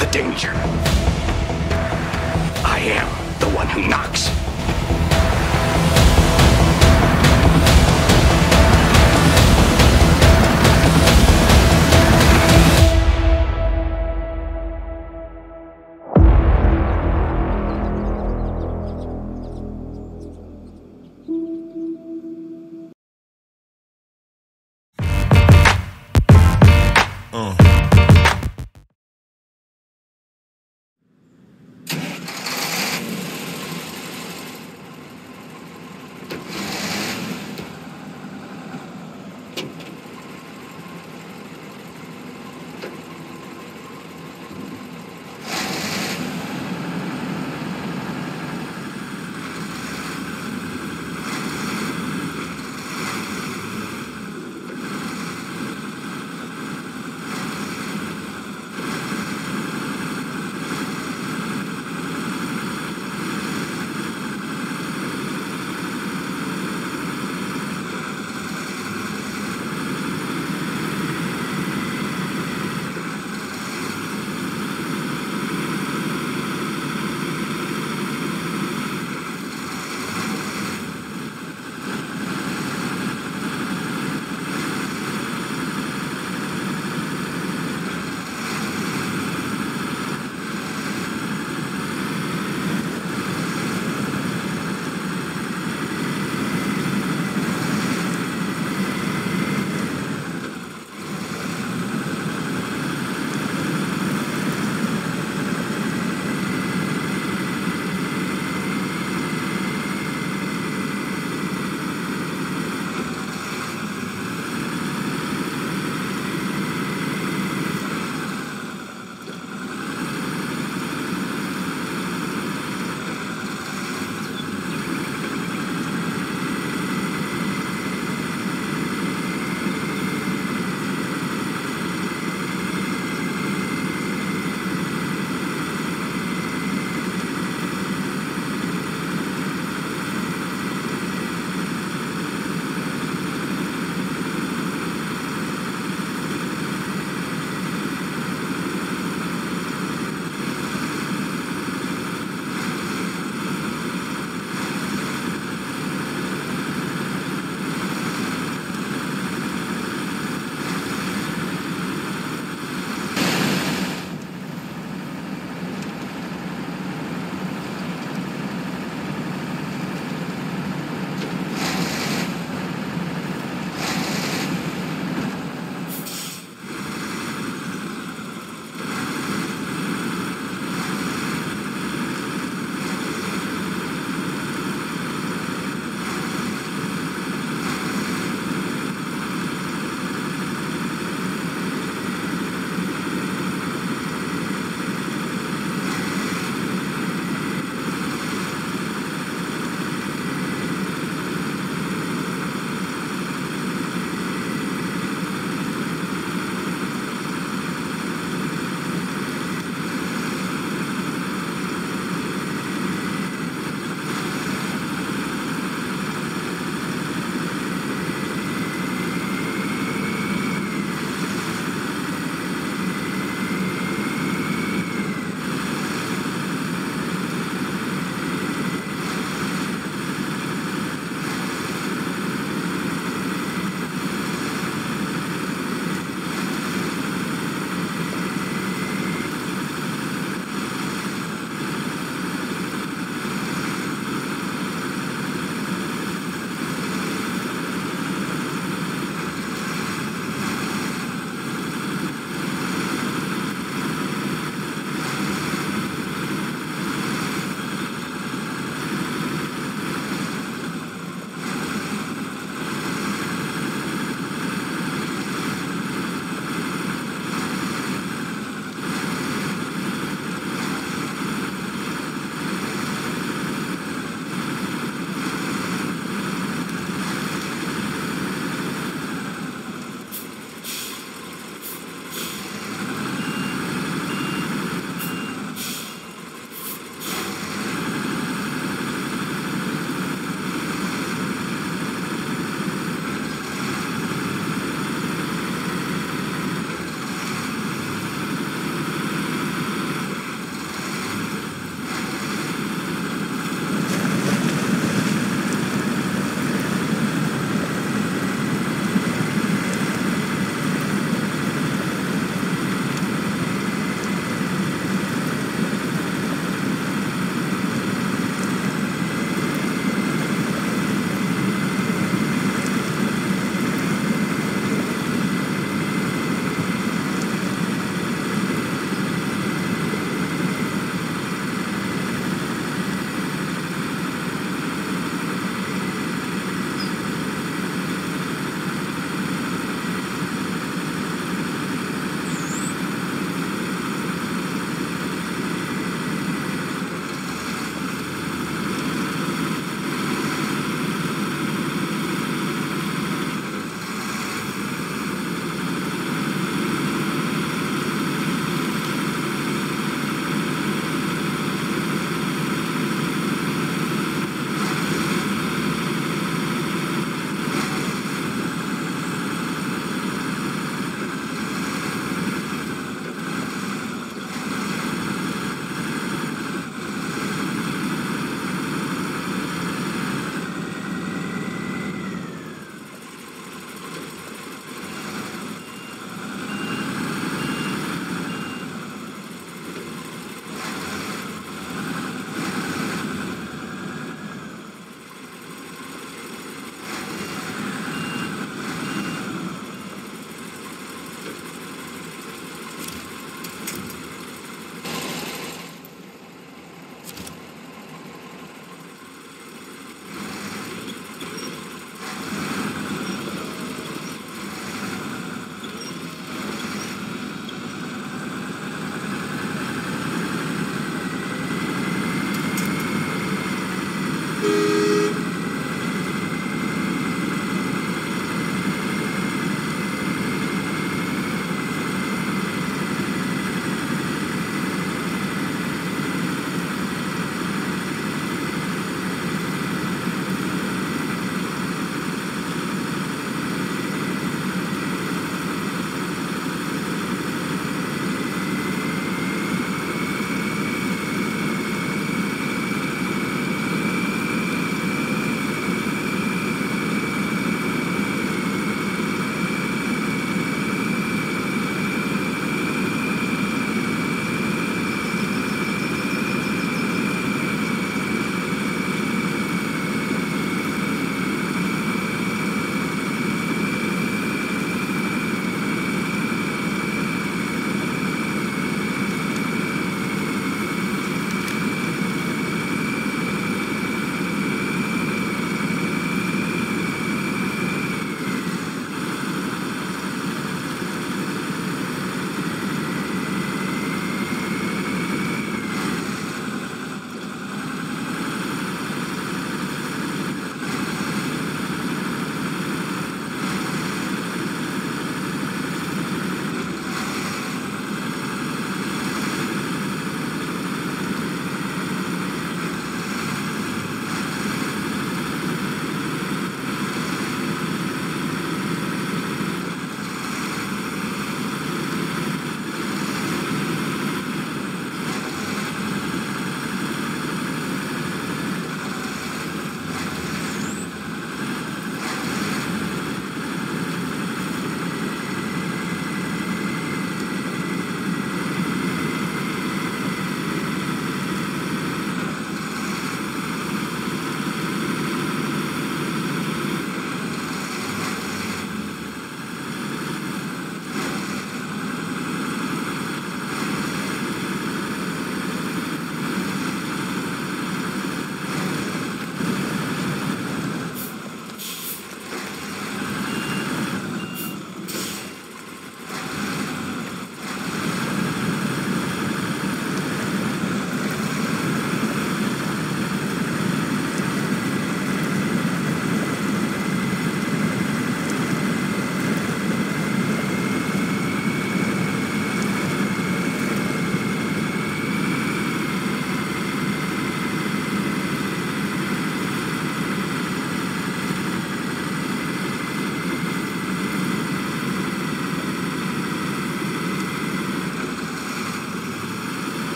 the danger. I am the one who knocks.